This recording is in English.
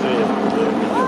Yeah.